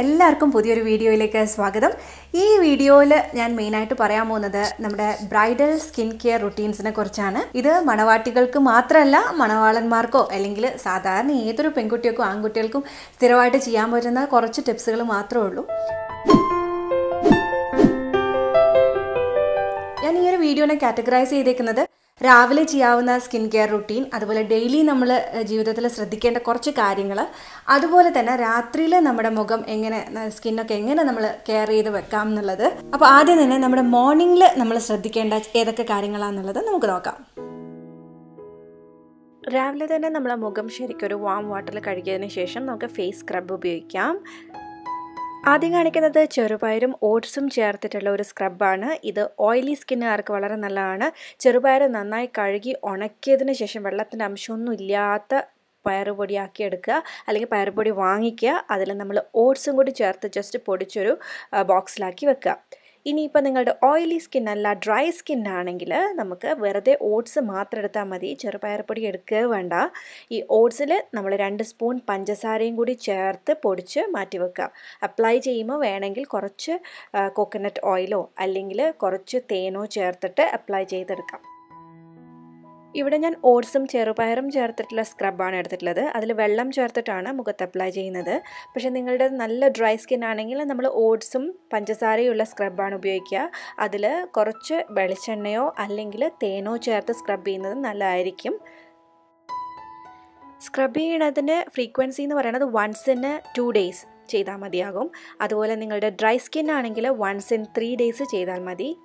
എല്ലാവർക്കും പുതിയൊരു വീഡിയോയിലേക്ക് സ്വാഗതം. ഈ വീഡിയോയിൽ ഞാൻ മെയിനായിട്ട് പറയാൻ പോകുന്നത് നമ്മുടെ ബ്രൈഡൽ സ്കിൻ കെയർ റുട്ടീൻസിനെ കുറിച്ചാണ്. ഇത് മണവാട്ടികൾക്ക് മാത്രമല്ല മണവാളന്മാർക്കോ അല്ലെങ്കിൽ സാധാരണ ഏതൊരു പെൺകുട്ടികൾക്കും ആൺകുട്ടികൾക്കും സ്ഥിരമായിട്ട് ചെയ്യാൻ പറ്റുന്ന കുറച്ച് ടിപ്സുകൾ മാത്രമേ ഉള്ളൂ. ഞാൻ ഈ ഒരു വീഡിയോനെ കാറ്റഗറൈസ് ചെയ്തേക്കുന്നത് രാവിലെ ചെയ്യാവുന്ന സ്കിൻ കെയർ റുട്ടീൻ അതുപോലെ ഡെയിലി നമ്മൾ ജീവിതത്തിൽ ശ്രദ്ധിക്കേണ്ട കുറച്ച് കാര്യങ്ങൾ അതുപോലെ തന്നെ രാത്രിയിൽ നമ്മുടെ മുഖം എങ്ങനെ സ്കിന്നൊക്കെ എങ്ങനെ നമ്മൾ കെയർ ചെയ്ത് വെക്കാം എന്നുള്ളത്. അപ്പോൾ ആദ്യം തന്നെ നമ്മുടെ മോർണിംഗിൽ നമ്മൾ ശ്രദ്ധിക്കേണ്ട ഏതൊക്കെ കാര്യങ്ങളാണെന്നുള്ളത് നമുക്ക് നോക്കാം. രാവിലെ തന്നെ നമ്മളെ മുഖം ശരിക്കും ഒരു വാം വാട്ടറിൽ കഴുകിയതിന് ശേഷം നമുക്ക് ഫേസ് സ്ക്രബ് ഉപയോഗിക്കാം. ആദ്യം കാണിക്കുന്നത് ചെറുപയറും ഓട്സും ചേർത്തിട്ടുള്ള ഒരു സ്ക്രബാണ്. ഇത് ഓയിലി സ്കിന്നുകാർക്ക് വളരെ നല്ലതാണ്. ചെറുപയർ നന്നായി കഴുകി ഉണക്കിയതിന് ശേഷം വെള്ളത്തിന്റെ അംശമൊന്നും ഇല്ലാത്ത പയറുപൊടിയാക്കി എടുക്കുക. അല്ലെങ്കിൽ പയറുപൊടി വാങ്ങിക്കുക. അതിൽ നമ്മൾ ഓട്സും കൂടി ചേർത്ത് ജസ്റ്റ് പൊടിച്ചൊരു ബോക്സിലാക്കി വെക്കുക. ഇനിയിപ്പോൾ നിങ്ങളുടെ ഓയിലി സ്കിൻ അല്ല ഡ്രൈ സ്കിൻ ആണെങ്കിൽ നമുക്ക് വെറുതെ ഓട്സ് മാത്രം എടുത്താൽ മതി. ചെറുപയർപ്പൊടി എടുക്കുക വേണ്ട. ഈ ഓട്സിൽ നമ്മൾ രണ്ട് സ്പൂൺ പഞ്ചസാരയും കൂടി ചേർത്ത് പൊടിച്ച് മാറ്റി വെക്കുക. അപ്ലൈ ചെയ്യുമ്പോൾ വേണമെങ്കിൽ കുറച്ച് കോക്കനട്ട് ഓയിലോ അല്ലെങ്കിൽ കുറച്ച് തേനോ ചേർത്തിട്ട് അപ്ലൈ ചെയ്തെടുക്കാം. ഇവിടെ ഞാൻ ഓട്സും ചെറുപയറും ചേർത്തിട്ടുള്ള സ്ക്രബാണ് എടുത്തിട്ടുള്ളത്. അതിൽ വെള്ളം ചേർത്തിട്ടാണ് മുഖത്ത് അപ്ലൈ ചെയ്യുന്നത്. പക്ഷേ നിങ്ങളുടെ നല്ല ഡ്രൈ സ്കിൻ ആണെങ്കിൽ നമ്മൾ ഓട്സും പഞ്ചസാരയുള്ള സ്ക്രബാണ് ഉപയോഗിക്കുക. അതിൽ കുറച്ച് വെളിച്ചെണ്ണയോ അല്ലെങ്കിൽ തേനോ ചേർത്ത് സ്ക്രബ് ചെയ്യുന്നത് നല്ലതായിരിക്കും. സ്ക്രബ് ചെയ്യണതിന് ഫ്രീക്വൻസി എന്ന് പറയുന്നത് വൺസ് ഇൻ ടു ഡേയ്സ് ചെയ്താൽ മതിയാകും. അതുപോലെ നിങ്ങളുടെ ഡ്രൈ സ്കിൻ ആണെങ്കിൽ വൺസ് ഇൻ ത്രീ ഡേയ്സ് ചെയ്താൽ മതി.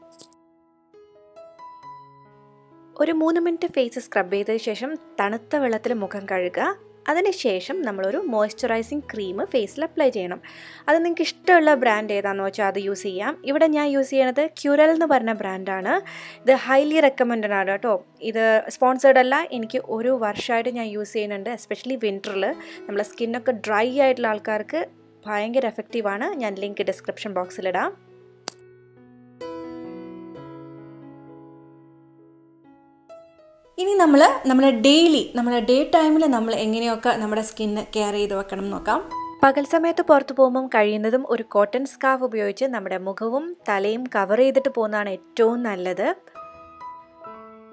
ഒരു മൂന്ന് മിനിറ്റ് ഫേസ് സ്ക്രബ് ചെയ്തതിന് ശേഷം തണുത്ത വെള്ളത്തിൽ മുഖം കഴുകുക. അതിനുശേഷം നമ്മളൊരു മോയ്സ്ചറൈസിങ് ക്രീം ഫേസിൽ അപ്ലൈ ചെയ്യണം. അത് നിങ്ങൾക്ക് ഇഷ്ടമുള്ള ബ്രാൻഡ് ഏതാണെന്ന് വെച്ചാൽ അത് യൂസ് ചെയ്യാം. ഇവിടെ ഞാൻ യൂസ് ചെയ്യണത് ക്യൂരൽ എന്ന് പറഞ്ഞ ബ്രാൻഡാണ് ഇത് ഹൈലി റെക്കമെൻഡഡ് ആണ് കേട്ടോ. ഇത് സ്പോൺസേഡ് അല്ല. എനിക്ക് ഒരു വർഷമായിട്ട് ഞാൻ യൂസ് ചെയ്യുന്നുണ്ട് എസ്പെഷ്യലി വിന്ററിൽ നമ്മളെ സ്കിന്നൊക്കെ ഡ്രൈ ആയിട്ടുള്ള ആൾക്കാർക്ക് ഭയങ്കര എഫക്റ്റീവാണ് ഞാൻ ലിങ്ക് ഡിസ്ക്രിപ്ഷൻ ബോക്സിലിടാം നമ്മൾ നമ്മുടെ ഡെയിലി നമ്മുടെ ഡേ ടൈമിൽ നമ്മൾ എങ്ങനെയൊക്കെ നമ്മുടെ സ്കിന്ന് കെയർ ചെയ്ത് വെക്കണം നോക്കാം. പകൽ സമയത്ത് പുറത്തു പോകുമ്പം കഴിയുന്നതും ഒരു കോട്ടൺ സ്കാർഫ് ഉപയോഗിച്ച് നമ്മുടെ മുഖവും തലയും കവർ ചെയ്തിട്ട് പോകുന്നതാണ് ഏറ്റവും നല്ലത്.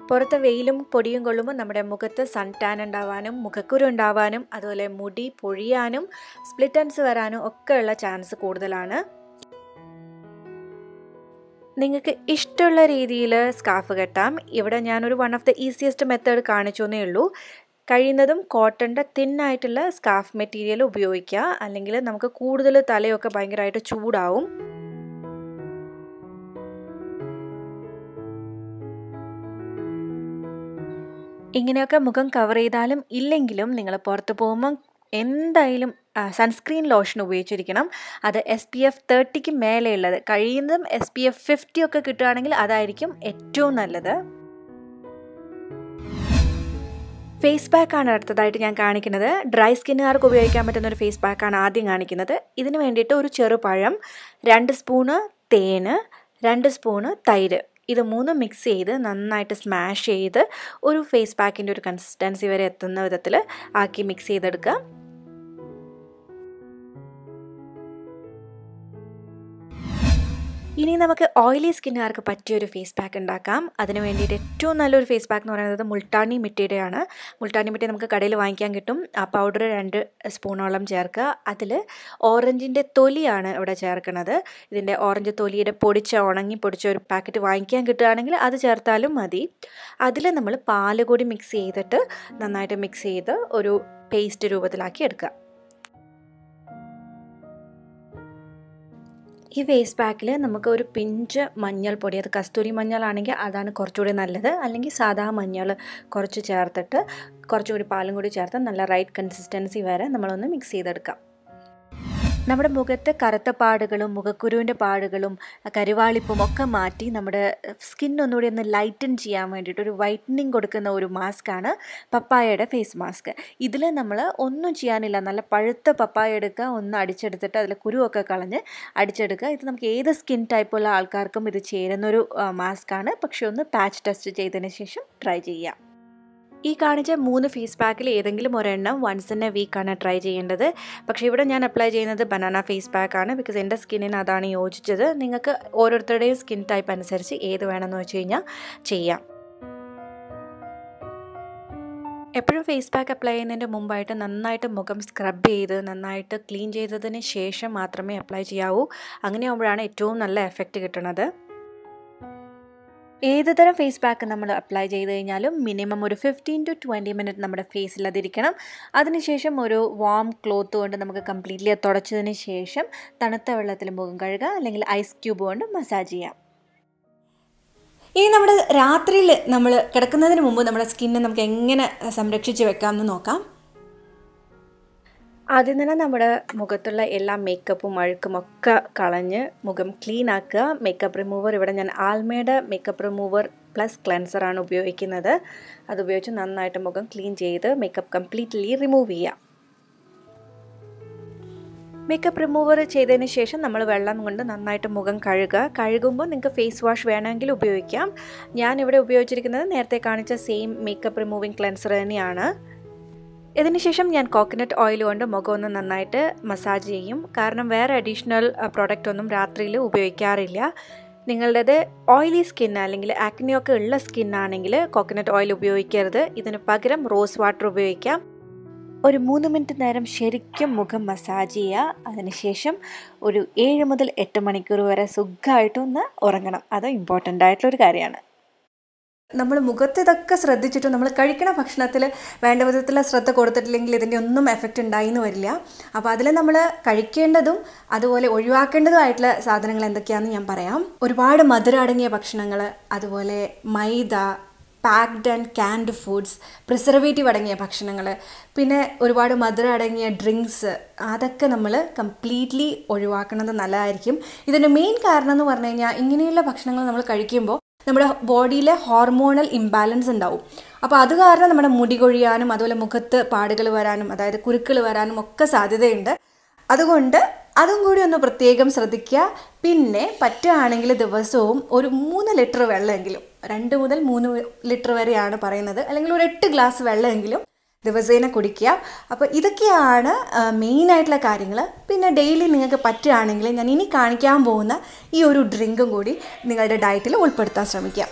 പുറത്ത് വെയിലും പൊടിയും കൊള്ളുമ്പോൾ നമ്മുടെ മുഖത്ത് സൺ ടാൻ ഉണ്ടാവാനും മുഖക്കുരു ഉണ്ടാവാനും അതുപോലെ മുടി പൊഴിയാനും സ്പ്ലിറ്റൻസ് വരാനും ഒക്കെയുള്ള ചാൻസ് കൂടുതലാണ്. നിങ്ങൾക്ക് ഇഷ്ടമുള്ള രീതിയിൽ സ്കാർഫ് കെട്ടാം. ഇവിടെ ഞാനൊരു one of the easiest method കാണിച്ചു എന്നേ ഉള്ളൂ. കഴിയുന്നതും കോട്ടന്റെ തിന്നായിട്ടുള്ള സ്കാർഫ് മെറ്റീരിയൽ ഉപയോഗിക്കുക. അല്ലെങ്കിൽ നമുക്ക് കൂടുതൽ തലയൊക്കെ ഭയങ്കരമായിട്ട് ചൂടാവും. ഇങ്ങനെയൊക്കെ മുഖം കവർ ചെയ്താലും ഇല്ലെങ്കിലും നിങ്ങൾ പുറത്ത് പോകുമ്പം എന്തായാലും സൺസ്ക്രീൻ ലോഷൻ ഉപയോഗിച്ചിരിക്കണം. അത് എസ് പി എഫ് തേർട്ടിക്ക് മേലെയുള്ളത്. കഴിയുന്നതും എസ് പി എഫ് ഫിഫ്റ്റി ഒക്കെ കിട്ടുകയാണെങ്കിൽ അതായിരിക്കും ഏറ്റവും നല്ലത്. ഫേസ് പാക്കാണ് അടുത്തതായിട്ട് ഞാൻ കാണിക്കുന്നത്. ഡ്രൈ സ്കിന്നുകാർക്ക് ഉപയോഗിക്കാൻ പറ്റുന്ന ഒരു ഫേസ് പാക്കാണ് ആദ്യം കാണിക്കുന്നത്. ഇതിന് വേണ്ടിയിട്ട് ഒരു ചെറുപഴം രണ്ട് സ്പൂണ് തേന് രണ്ട് സ്പൂണ് തൈര്. ഇത് മൂന്നും മിക്സ് ചെയ്ത് നന്നായിട്ട് സ്മാഷ് ചെയ്ത് ഒരു ഫേസ് പാക്കിന്റെ ഒരു കൺസിസ്റ്റൻസി വരെ എത്തുന്ന വിധത്തിൽ ആക്കി മിക്സ് ചെയ്തെടുക്കുക. ഇനി നമുക്ക് ഓയിലി സ്കിന്നുകാർക്ക് പറ്റിയൊരു ഫേസ് പാക്ക് ഉണ്ടാക്കാം. അതിന് വേണ്ടിയിട്ട് ഏറ്റവും നല്ലൊരു ഫേസ് പാക്ക് എന്ന് പറയുന്നത് മുൾട്ടാണി മിട്ടിയുടെയാണ്. മുൾട്ടാണി മിട്ടി നമുക്ക് കടയിൽ വാങ്ങിക്കാൻ കിട്ടും. ആ പൗഡർ രണ്ട് സ്പൂണോളം ചേർക്കുക. അതിൽ ഓറഞ്ചിന്റെ തൊലിയാണ് ഇവിടെ ചേർക്കുന്നത്. ഇതിന്റെ ഓറഞ്ച് തൊലിയുടെ പൊടിച്ച ഉണങ്ങി പൊടിച്ച ഒരു പാക്കറ്റ് വാങ്ങിക്കാൻ കിട്ടുകയാണെങ്കിൽ അത് ചേർത്താലും മതി. അതിൽ നമ്മൾ പാൽ കൂടി മിക്സ് ചെയ്തിട്ട് നന്നായിട്ട് മിക്സ് ചെയ്ത് ഒരു പേസ്റ്റ് രൂപത്തിലാക്കി എടുക്കുക. ഈ ഫേസ് പാക്കിൽ നമുക്ക് ഒരു പിഞ്ച് മഞ്ഞൾപ്പൊടി അത് കസ്തൂരി മഞ്ഞളാണെങ്കിൽ അതാണ് കുറച്ചുകൂടി നല്ലത്. അല്ലെങ്കിൽ സാധാ മഞ്ഞൾ കുറച്ച് ചേർത്തിട്ട് കുറച്ചുകൂടി പാലും കൂടി ചേർത്ത് നല്ല റൈറ്റ് കൺസിസ്റ്റൻസി വരെ നമ്മളൊന്ന് മിക്സ് ചെയ്തെടുക്കാം. നമ്മുടെ മുഖത്തെ കറുത്ത പാടുകളും മുഖക്കുരുവിന്റെ പാടുകളും കരുവാളിപ്പും ഒക്കെ മാറ്റി നമ്മുടെ സ്കിൻ ഒന്നുകൂടി ഒന്ന് ലൈറ്റൻ ചെയ്യാൻ വേണ്ടിയിട്ട് ഒരു വൈറ്റനിങ് കൊടുക്കുന്ന ഒരു മാസ്കാണ് പപ്പായയുടെ ഫേസ് മാസ്ക് ഇതിൽ നമ്മൾ ഒന്നും ചെയ്യാനില്ല. നല്ല പഴുത്ത പപ്പായ എടുക്കുക ഒന്ന് അടിച്ചെടുത്തിട്ട് അതിൽ കുരുവൊക്കെ കളഞ്ഞ് അടിച്ചെടുക്കുക. ഇത് നമുക്ക് ഏത് സ്കിൻ ടൈപ്പുള്ള ആൾക്കാർക്കും ഇത് ചേരുന്നൊരു മാസ്കാണ് പക്ഷേ ഒന്ന് പാച്ച് ടെസ്റ്റ് ചെയ്തതിന് ശേഷം ട്രൈ ചെയ്യാം. ഈ കാണിച്ച മൂന്ന് ഫേസ് പാക്കിൽ ഏതെങ്കിലും ഒരെണ്ണം വൺസ് ഇൻ എ വീക്കാണ് ട്രൈ ചെയ്യേണ്ടത്. പക്ഷേ ഇവിടെ ഞാൻ അപ്ലൈ ചെയ്യുന്നത് ബനാന ഫേസ് പാക്കാണ് ബിക്കോസ് എന്റെ സ്കിന്നിന് അതാണ് യോജിച്ചത്. നിങ്ങൾക്ക് ഓരോരുത്തരുടെയും സ്കിൻ ടൈപ്പ് അനുസരിച്ച് ഏത് വേണമെന്ന് വെച്ച് കഴിഞ്ഞാൽ ചെയ്യാം. എപ്പോഴും ഫേസ് പാക്ക് അപ്ലൈ ചെയ്യുന്നതിന്റെ മുമ്പായിട്ട് നന്നായിട്ട് മുഖം സ്ക്രബ് ചെയ്ത് നന്നായിട്ട് ക്ലീൻ ചെയ്തതിന് ശേഷം മാത്രമേ അപ്ലൈ ചെയ്യാവൂ. അങ്ങനെ ആകുമ്പോഴാണ് ഏറ്റവും നല്ല എഫക്റ്റ് കിട്ടുന്നത് ഏത് തരം ഫേസ് പാക്ക് നമ്മൾ അപ്ലൈ ചെയ്ത് കഴിഞ്ഞാലും മിനിമം ഒരു ഫിഫ്റ്റീൻ ടു ട്വന്റി മിനിറ്റ് നമ്മുടെ ഫേസിൽ അതിരിക്കണം. അതിനുശേഷം ഒരു വാം ക്ലോത്ത് കൊണ്ട് നമുക്ക് കംപ്ലീറ്റ്ലി തുടച്ചതിന് ശേഷം തണുത്ത വെള്ളത്തിൽ മുഖം കഴുകുക അല്ലെങ്കിൽ ഐസ് ക്യൂബ് കൊണ്ട് മസാജ് ചെയ്യാം. ഇനി നമ്മുടെ രാത്രിയിൽ നമ്മൾ കിടക്കുന്നതിന് മുമ്പ് നമ്മുടെ സ്കിന്നെ നമുക്ക് എങ്ങനെ സംരക്ഷിച്ച് വെക്കാമെന്ന് നോക്കാം. ആദ്യം തന്നെ നമ്മുടെ മുഖത്തുള്ള എല്ലാ മേക്കപ്പും അഴുക്കും ഒക്കെ കളഞ്ഞ് മുഖം ക്ലീൻ ആക്കുക. മേക്കപ്പ് റിമൂവർ ഇവിടെ ഞാൻ ആൽമയുടെ മേക്കപ്പ് റിമൂവർ പ്ലസ് ക്ലൻസറാണ് ഉപയോഗിക്കുന്നത്. അത് ഉപയോഗിച്ച് നന്നായിട്ട് മുഖം ക്ലീൻ ചെയ്ത് മേക്കപ്പ് കംപ്ലീറ്റ്ലി റിമൂവ് ചെയ്യുക മേക്കപ്പ് റിമൂവർ ചെയ്തതിന് ശേഷം നമ്മൾ വെള്ളം കൊണ്ട് നന്നായിട്ട് മുഖം കഴുകുക. കഴുകുമ്പോൾ നിങ്ങൾക്ക് ഫേസ് വാഷ് വേണമെങ്കിൽ ഉപയോഗിക്കാം. ഞാനിവിടെ ഉപയോഗിച്ചിരിക്കുന്നത് നേരത്തെ കാണിച്ച സെയിം മേക്കപ്പ് റിമൂവിങ് ക്ലെൻസർ തന്നെയാണ്. ഇതിനുശേഷം ഞാൻ കോക്കനട്ട് ഓയിൽ കൊണ്ട് മുഖം ഒന്ന് നന്നായിട്ട് മസാജ് ചെയ്യും. കാരണം വേറെ അഡീഷണൽ പ്രോഡക്റ്റ് ഒന്നും രാത്രിയിൽ ഉപയോഗിക്കാറില്ല. നിങ്ങളുടേത് ഓയിലി സ്കിൻ അല്ലെങ്കിൽ ആക്നിയൊക്കെ ഉള്ള സ്കിൻ ആണെങ്കിൽ കോക്കനട്ട് ഓയിൽ ഉപയോഗിക്കരുത്. ഇതിന് പകരം റോസ് വാട്ടർ ഉപയോഗിക്കാം. ഒരു മൂന്ന് മിനിറ്റ് നേരം ശരിക്കും മുഖം മസാജ് ചെയ്യുക. അതിനുശേഷം ഒരു ഏഴ് മുതൽ എട്ട് മണിക്കൂർ വരെ സുഖമായിട്ടൊന്ന് ഉറങ്ങണം. അത് ഇമ്പോർട്ടന്റ് ആയിട്ടുള്ളൊരു കാര്യമാണ്. നമ്മൾ മുഖത്ത് ഇതൊക്കെ ശ്രദ്ധിച്ചിട്ടും നമ്മൾ കഴിക്കണ ഭക്ഷണത്തിൽ വേണ്ട വിധത്തിലുള്ള ശ്രദ്ധ കൊടുത്തിട്ടില്ലെങ്കിൽ ഇതിന്റെ ഒന്നും എഫക്റ്റ് ഉണ്ടായിന്ന് വരില്ല. അപ്പോൾ അതിൽ നമ്മൾ കഴിക്കേണ്ടതും അതുപോലെ ഒഴിവാക്കേണ്ടതുമായിട്ടുള്ള സാധനങ്ങൾ എന്തൊക്കെയാണെന്ന് ഞാൻ പറയാം. ഒരുപാട് മധുരം അടങ്ങിയ ഭക്ഷണങ്ങൾ അതുപോലെ maida packed and canned foods preservative അടങ്ങിയ ഭക്ഷണങ്ങൾ പിന്നെ ഒരുപാട് മധുരം അടങ്ങിയ ഡ്രിങ്ക്സ് അതൊക്കെ നമ്മൾ കംപ്ലീറ്റ്ലി ഒഴിവാക്കുന്നത് നല്ലതായിരിക്കും. ഇതിന്റെ മെയിൻ കാരണം എന്ന് പറഞ്ഞു കഴിഞ്ഞാൽ ഇങ്ങനെയുള്ള ഭക്ഷണങ്ങൾ നമ്മൾ കഴിക്കുമ്പോൾ നമ്മുടെ ബോഡിയിലെ ഹോർമോണൽ ഇംബാലൻസ് ഉണ്ടാവും. അപ്പോൾ അത് കാരണം നമ്മുടെ മുടി കൊഴിയാനും അതുപോലെ മുഖത്ത് പാടുകൾ വരാനും അതായത് കുരുക്കൾ വരാനും ഒക്കെ സാധ്യതയുണ്ട്. അതുകൊണ്ട് അതും കൂടി ഒന്ന് പ്രത്യേകം ശ്രദ്ധിക്കുക. പിന്നെ പറ്റുകയാണെങ്കിൽ ദിവസവും ഒരു മൂന്ന് ലിറ്റർ വെള്ളമെങ്കിലും രണ്ട് മുതൽ മൂന്ന് ലിറ്റർ വരെയാണ് പറയുന്നത്. അല്ലെങ്കിൽ ഒരു എട്ട് ഗ്ലാസ് വെള്ളമെങ്കിലും ദിവസേന കുടിക്കുക. അപ്പോൾ ഇതൊക്കെയാണ് മെയിനായിട്ടുള്ള കാര്യങ്ങൾ പിന്നെ ഡെയിലി നിങ്ങൾക്ക് പറ്റുകയാണെങ്കിൽ ഞാൻ ഇനി കാണിക്കാൻ പോകുന്ന ഈ ഒരു ഡ്രിങ്കും കൂടി നിങ്ങളുടെ ഡയറ്റിൽ ഉൾപ്പെടുത്താൻ ശ്രമിക്കുക.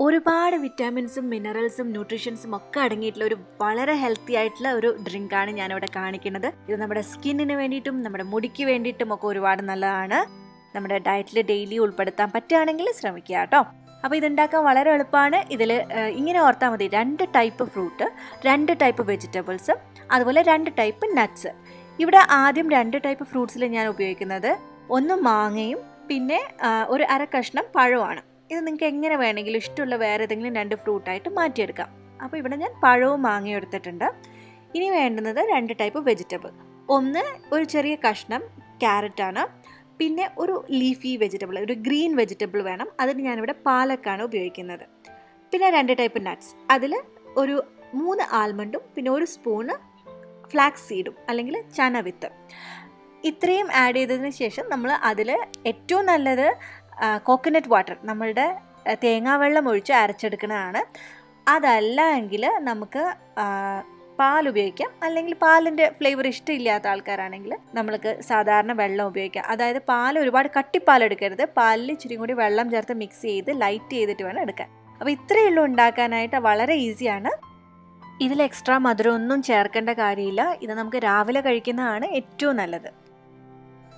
ഒരുപാട് വിറ്റാമിൻസും മിനറൽസും ന്യൂട്രീഷൻസും ഒക്കെ അടങ്ങിയിട്ടുള്ള ഒരു വളരെ ഹെൽത്തി ആയിട്ടുള്ള ഒരു ഡ്രിങ്കാണ് ഞാനിവിടെ കാണിക്കുന്നത്. ഇത് നമ്മുടെ സ്കിന്നിന് വേണ്ടിയിട്ടും നമ്മുടെ മുടിക്ക് വേണ്ടിയിട്ടും ഒക്കെ ഒരുപാട് നല്ലതാണ്. നമ്മുടെ ഡയറ്റിൽ ഡെയിലി ഉൾപ്പെടുത്താൻ പറ്റുകയാണെങ്കിൽ ശ്രമിക്കുക കേട്ടോ. അപ്പോൾ ഇതുണ്ടാക്കാൻ വളരെ എളുപ്പമാണ്. ഇതിൽ ഇങ്ങനെ ഓർത്താൽ മതി. രണ്ട് ടൈപ്പ് ഫ്രൂട്ട് രണ്ട് ടൈപ്പ് വെജിറ്റബിൾസ് അതുപോലെ രണ്ട് ടൈപ്പ് നട്ട്സ് ഇവിടെ ആദ്യം രണ്ട് ടൈപ്പ് ഫ്രൂട്ട്സിൽ ഞാൻ ഉപയോഗിക്കുന്നത് ഒന്ന് മാങ്ങയും പിന്നെ ഒരു അര കഷ്ണം പഴവുമാണ്. ഇത് നിങ്ങൾക്ക് എങ്ങനെ വേണമെങ്കിലും ഇഷ്ടമുള്ള വേറെ ഏതെങ്കിലും രണ്ട് ഫ്രൂട്ടായിട്ട് മാറ്റിയെടുക്കാം. അപ്പോൾ ഇവിടെ ഞാൻ പഴവും മാങ്ങയും എടുത്തിട്ടുണ്ട്. ഇനി വേണ്ടുന്നത് രണ്ട് ടൈപ്പ് വെജിറ്റബിൾ ഒന്ന് ഒരു ചെറിയ കഷ്ണം ക്യാരറ്റാണ് പിന്നെ ഒരു ലീഫി വെജിറ്റബിൾ ഒരു ഗ്രീൻ വെജിറ്റബിൾ വേണം. അതിന് ഞാനിവിടെ പാലക്കാണ് ഉപയോഗിക്കുന്നത്. പിന്നെ രണ്ട് ടൈപ്പ് നട്ട്സ് അതിൽ ഒരു മൂന്ന് ആൽമണ്ടും പിന്നെ ഒരു സ്പൂണ് ഫ്ലാക്സ് സീഡും അല്ലെങ്കിൽ ചനവിത്ത് ഇത്രയും ആഡ് ചെയ്തതിന് ശേഷം നമ്മൾ അതിൽ ഏറ്റവും നല്ലത് കോക്കനട്ട് വാട്ടർ നമ്മളുടെ തേങ്ങാവെള്ളം ഒഴിച്ച് അരച്ചെടുക്കുന്നതാണ്. അതല്ല എങ്കിൽ നമുക്ക് പാൽ ഉപയോഗിക്കാം അല്ലെങ്കിൽ പാലിന്റെ ഫ്ലേവർ ഇഷ്ടമില്ലാത്ത ആൾക്കാരാണെങ്കിൽ നമ്മൾക്ക് സാധാരണ വെള്ളം ഉപയോഗിക്കാം. അതായത് പാൽ ഒരുപാട് കട്ടിപ്പാൽ എടുക്കരുത്. പാലിൽ ഇച്ചിരി കൂടി വെള്ളം ചേർത്ത് മിക്സ് ചെയ്ത് ലൈറ്റ് ചെയ്തിട്ട് വേണം എടുക്കാൻ. അപ്പോൾ ഇത്രയേ ഉള്ളൂ ഉണ്ടാക്കാനായിട്ട് വളരെ ഈസിയാണ് ഇതിൽ എക്സ്ട്രാ മധുരം ഒന്നും ചേർക്കേണ്ട കാര്യമില്ല. ഇത് നമുക്ക് രാവിലെ കഴിക്കുന്നതാണ് ഏറ്റവും നല്ലത്.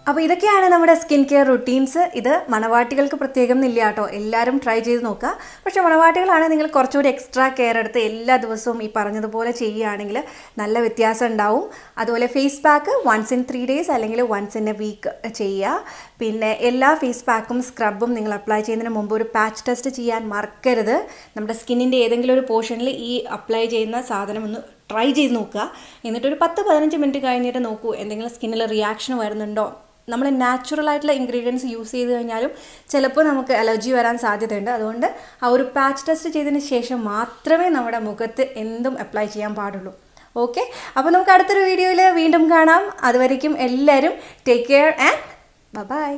അപ്പോൾ ഇതൊക്കെയാണ് നമ്മുടെ സ്കിൻ കെയർ റുട്ടീൻസ്. ഇത് മണവാട്ടികൾക്ക് പ്രത്യേകം എന്നില്ല കേട്ടോ. എല്ലാവരും ട്രൈ ചെയ്ത് നോക്കുക. പക്ഷേ മണവാട്ടികളാണ് നിങ്ങൾ കുറച്ചുകൂടി എക്സ്ട്രാ കെയർ എടുത്ത് എല്ലാ ദിവസവും ഈ പറഞ്ഞതുപോലെ ചെയ്യുകയാണെങ്കിൽ നല്ല വ്യത്യാസം ഉണ്ടാവും. അതുപോലെ face pack once in three days അല്ലെങ്കിൽ വൺസ് ഇൻ എ വീക്ക് ചെയ്യുക. പിന്നെ എല്ലാ ഫേസ് പാക്കും സ്ക്രബും നിങ്ങൾ അപ്ലൈ ചെയ്യുന്നതിന് മുമ്പ് ഒരു പാച്ച് ടെസ്റ്റ് ചെയ്യാൻ മറക്കരുത്. നമ്മുടെ സ്കിന്നിന്റെ ഏതെങ്കിലും ഒരു പോർഷനിൽ ഈ അപ്ലൈ ചെയ്യുന്ന സാധനം ഒന്ന് ട്രൈ ചെയ്ത് നോക്കുക. എന്നിട്ടൊരു പത്ത് പതിനഞ്ച് മിനിറ്റ് കഴിഞ്ഞിട്ട് നോക്കൂ എന്തെങ്കിലും സ്കിന്നിൽ റിയാക്ഷൻ വരുന്നുണ്ടോ. നമ്മൾ നാച്ചുറൽ ആയിട്ടുള്ള ഇൻഗ്രീഡിയൻസ് യൂസ് ചെയ്ത് കഴിഞ്ഞാലും ചിലപ്പോൾ നമുക്ക് അലർജി വരാൻ സാധ്യതയുണ്ട്. അതുകൊണ്ട് ആ ഒരു പാച്ച് ടെസ്റ്റ് ചെയ്തതിന് ശേഷം മാത്രമേ നമ്മുടെ മുഖത്ത് എന്തും അപ്ലൈ ചെയ്യാൻ പാടുള്ളൂ. ഓക്കെ അപ്പോൾ നമുക്ക് അടുത്തൊരു വീഡിയോയിൽ വീണ്ടും കാണാം. അതുവരേക്കും എല്ലാവരും ടേക്ക് കെയർ ആൻഡ് ബൈ